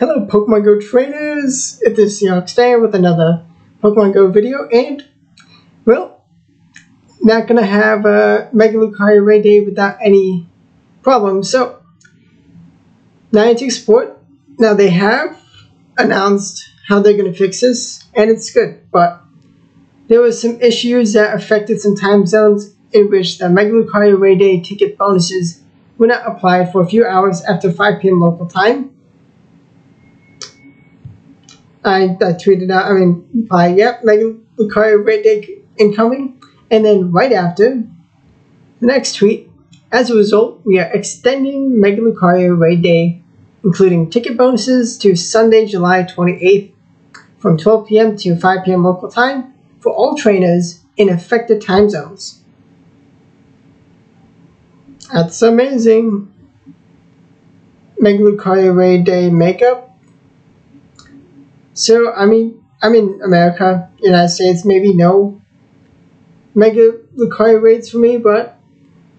Hello Pokemon Go trainers! It is Seahawks Day with another Pokemon Go video and, well, not gonna have a Mega Lucario Raid Day without any problems. So, Niantic Support, now they have announced how they're gonna fix this and it's good, but there were some issues that affected some time zones in which the Mega Lucario Raid Day ticket bonuses were not applied for a few hours after 5 p.m. local time I, I tweeted out, I mean, reply, yep, Mega Lucario Raid Day incoming. And then right after, the next tweet, as a result, we are extending Mega Lucario Raid Day, including ticket bonuses, to Sunday, July 28th from 12 p.m. to 5 p.m. local time for all trainers in affected time zones. That's amazing. Mega Lucario Raid Day makeup so I mean, I'm in America, United States. Maybe no mega Lucario raids for me, but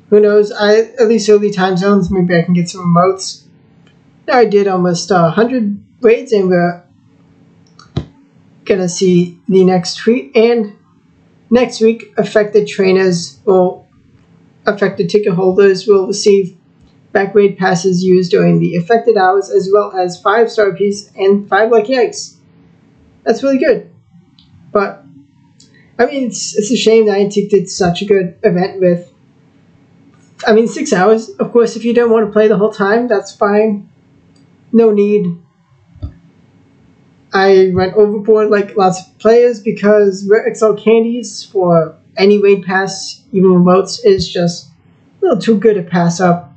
who knows? I at least early time zones. Maybe I can get some remotes. I did almost uh, 100 raids, and we're gonna see the next tweet. And next week, affected trainers or affected ticket holders will receive back raid passes used during the affected hours, as well as five star piece and five lucky eggs that's really good. But I mean, it's it's a shame that Niantic did such a good event with. I mean, six hours. Of course, if you don't want to play the whole time, that's fine. No need. I went overboard like lots of players because XL candies for any raid pass, even remotes, is just a little too good to pass up.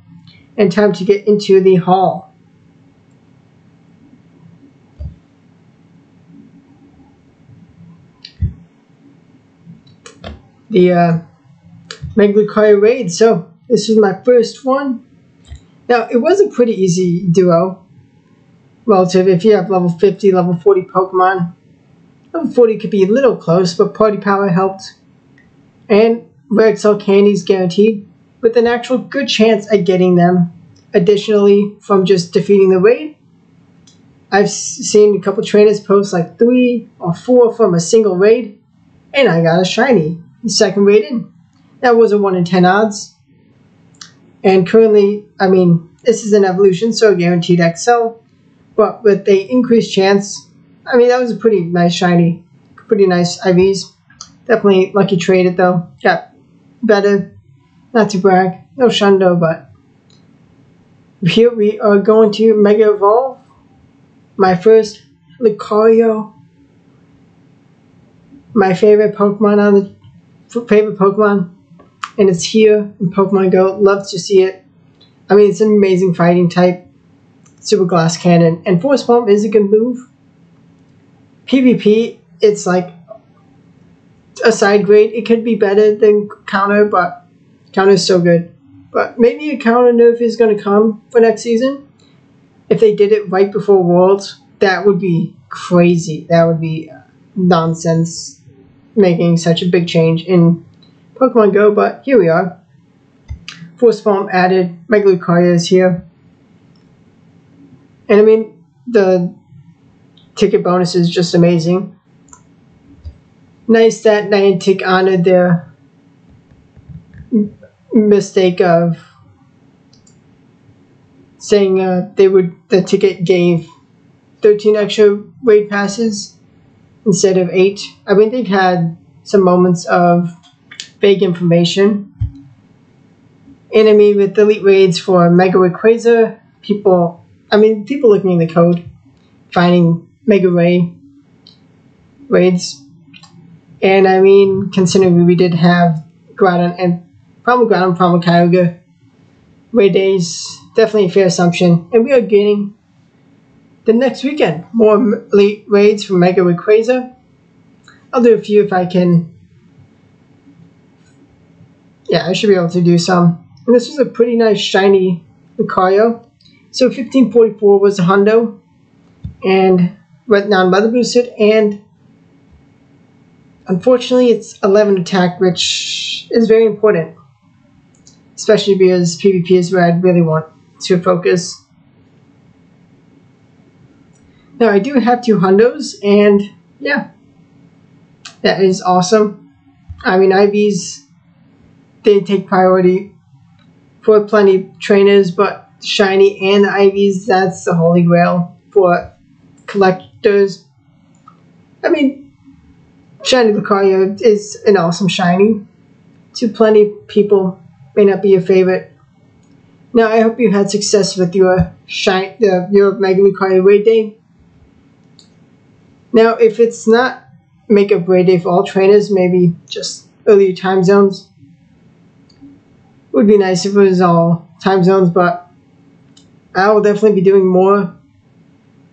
And time to get into the haul. The uh, Mega Lucario raid. So this was my first one. Now it was a pretty easy duo relative if you have level 50, level 40 Pokemon. Level 40 could be a little close, but Party Power helped. And Rare XL Candies guaranteed, with an actual good chance at getting them. Additionally, from just defeating the raid, I've seen a couple trainers post like three or four from a single raid, and I got a shiny second rated. That was a 1 in 10 odds. And currently, I mean, this is an evolution, so guaranteed XL. But with the increased chance, I mean, that was a pretty nice shiny, pretty nice IVs. Definitely lucky traded though. Got better, not to brag, no Shundo, but here we are going to Mega Evolve. My first Lucario. My favorite Pokemon on the favorite Pokemon, and it's here in Pokemon Go. Love to see it. I mean, it's an amazing fighting type. Super Glass Cannon. And Force Palm is a good move. PvP, it's like a side grade. It could be better than Counter, but Counter is so good. But maybe a Counter nerf is going to come for next season. If they did it right before Worlds, that would be crazy. That would be nonsense making such a big change in Pokemon Go, but here we are. Force Palm added, Mega Lucario is here. And I mean, the ticket bonus is just amazing. Nice that Niantic honored their mistake of saying uh, they would the ticket gave 13 extra raid passes instead of eight. I mean, they've had some moments of vague information. Enemy with elite raids for Mega Rayquaza. People, I mean, people looking in the code, finding Mega Ray raids. And I mean, considering we did have Groudon and probably Groudon, probably Kyogre raid days, definitely a fair assumption. And we are getting the next weekend, more elite raids from Mega Rayquaza. I'll do a few if I can. Yeah, I should be able to do some. And this was a pretty nice shiny Lucario. So 1544 was a Hundo. And Red non-weather boosted. And unfortunately it's 11 attack, which is very important. Especially because PvP is where I'd really want to focus. Now I do have two hundos, and yeah, that is awesome. I mean, IVs, they take priority for plenty trainers, but shiny and IVs, that's the holy grail for collectors. I mean, shiny Lucario is an awesome shiny. To plenty people, may not be your favorite. Now, I hope you had success with your shine, uh, your Mega Lucario raid day. Now, if it's not Mega raid day for all trainers, maybe just earlier time zones. Would be nice if it was all time zones, but I will definitely be doing more,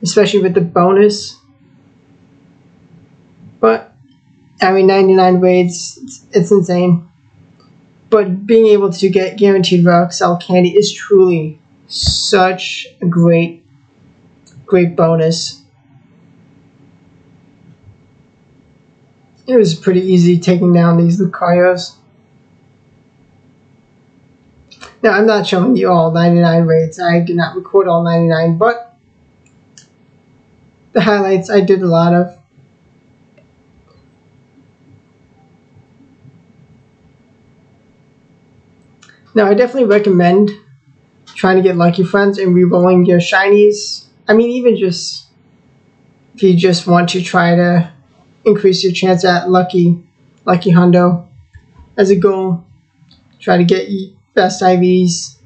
especially with the bonus. But I mean, 99 raids, it's, it's insane but being able to get guaranteed rock XL candy is truly such a great, great bonus. It was pretty easy taking down these Lucarios. Now, I'm not showing you all 99 raids. I did not record all 99, but the highlights I did a lot of. Now, I definitely recommend trying to get Lucky Friends and re-rolling your shinies. I mean, even just if you just want to try to increase your chance at Lucky, Lucky Hundo as a goal. Try to get best IVs.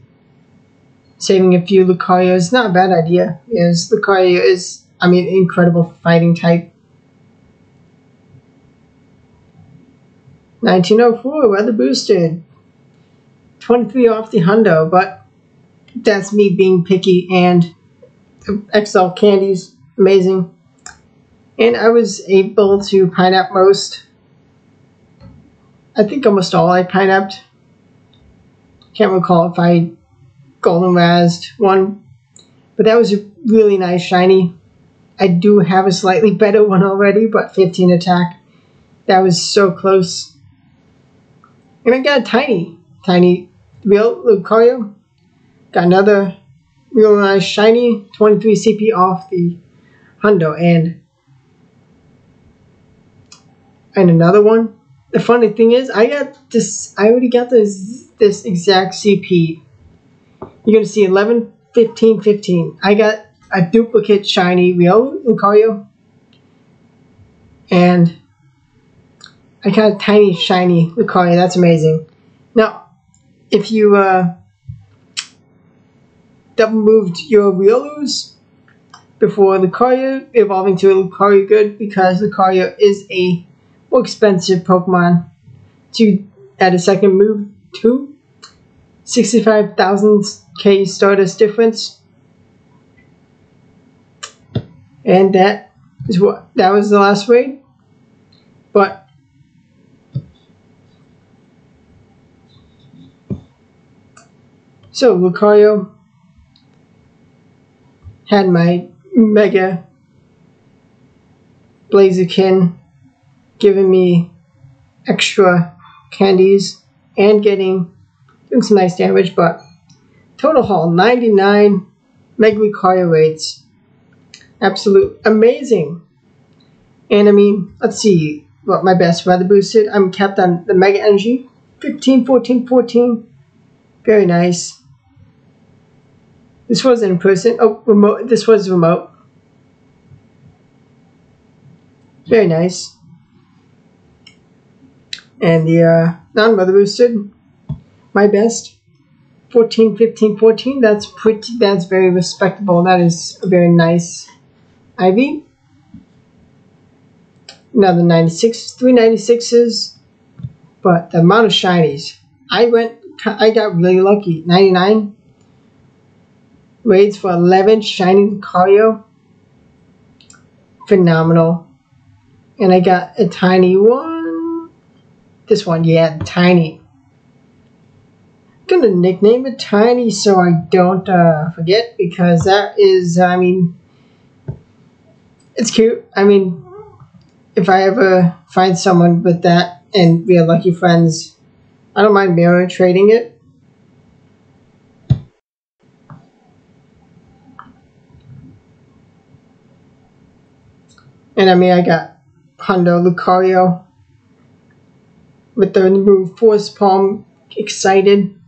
Saving a few Lucario is not a bad idea, because Lucario is, I mean, incredible fighting type. 1904, weather boosted. 23 off the hundo, but that's me being picky and XL candies, amazing. And I was able to pinap most. I think almost all I pinap. Can't recall if I golden razzed one. But that was a really nice shiny. I do have a slightly better one already, but 15 attack. That was so close. And I got a tiny, tiny real Lucario. Got another real nice shiny 23 CP off the Hundo and and another one. The funny thing is I got this I already got this this exact CP. You're gonna see 11, 15, 15. I got a duplicate shiny real Lucario and I got a tiny shiny Lucario. That's amazing. Now if you uh, double moved your Riolus before Lucario evolving to a Lucario good because Lucario is a more expensive Pokemon to add a second move to. 65,000 K Stardust difference. And that is what that was the last raid. But So Lucario had my Mega Blaziken giving me extra candies and getting doing some nice damage, but total haul 99 Mega Lucario raids. Absolute amazing. And I mean, let's see what my best weather boosted. I'm capped on the Mega Energy 15, 14, 14. Very nice. This was in person. Oh, remote. This was remote. Very nice. And the uh, non-weather boosted, my best. 14, 15, 14. That's pretty. That's very respectable. That is a very nice IV. Another 96, three 96s. But the amount of shinies. I went, I got really lucky. 99, Raids for 11 Shining Lucario. Phenomenal. And I got a tiny one. This one, yeah, tiny. I'm gonna nickname it Tiny so I don't uh, forget because that is, I mean, it's cute. I mean, if I ever find someone with that and we are lucky friends, I don't mind mirror trading it. And I mean, I got Hundo Lucario with the move Force Palm excited.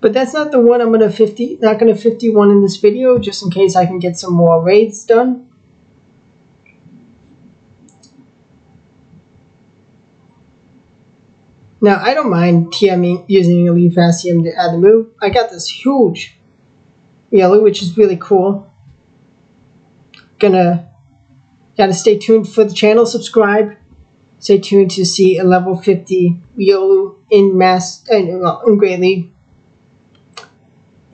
But that's not the one I'm gonna 50, not gonna 51 in this video, just in case I can get some more raids done. Now, I don't mind TMing using Elite Fast TM to add the move. I got this huge yellow, which is really cool. Gonna, gotta stay tuned for the channel, subscribe. Stay tuned to see a level 50 Riolu in Mass, and uh, well, in Great League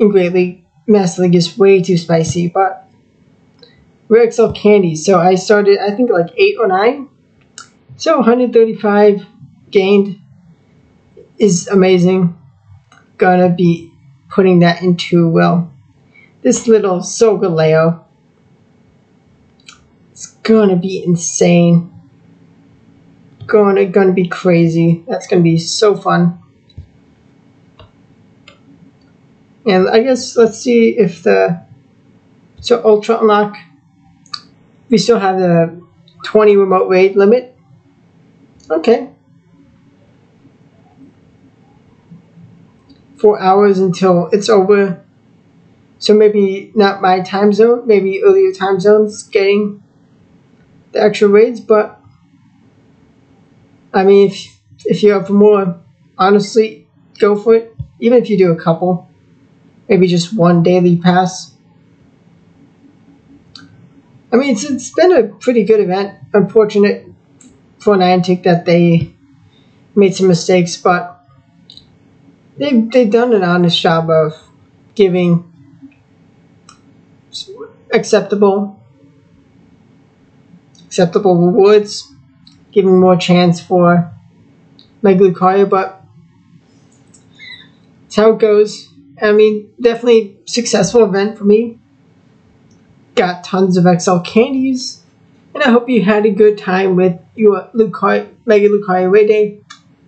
in Great League. Master League is way too spicy, but Rare XL candies. So I started, I think, like 8 or 9. So 135 gained is amazing. Gonna be putting that into, well, this little Solgaleo. It's gonna be insane. Gonna, gonna be crazy. That's gonna be so fun. And I guess let's see if the so Ultra Unlock we still have the 20 remote raid limit. Okay. Four hours until it's over. So maybe not my time zone, maybe earlier time zones getting the extra raids, but I mean if if you have more honestly go for it. Even if you do a couple maybe just one daily pass. I mean, it's, it's been a pretty good event. Unfortunate for Niantic that they made some mistakes, but they've, they've done an honest job of giving acceptable acceptable rewards, giving more chance for Mega Lucario, but it's how it goes. I mean, definitely successful event for me. Got tons of XL candies. And I hope you had a good time with your Lucario, Mega Lucario Day.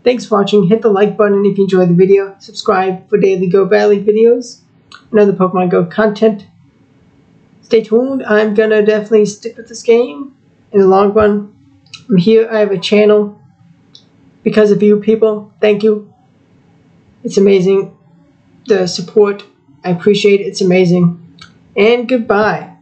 Thanks for watching. Hit the like button if you enjoyed the video. Subscribe for daily Go Valley videos and other Pokemon Go content. Stay tuned. I'm to definitely stick with this game in the long run. I'm here. I have a channel because of you people. Thank you. It's amazing the support. I appreciate it. It's amazing. And goodbye.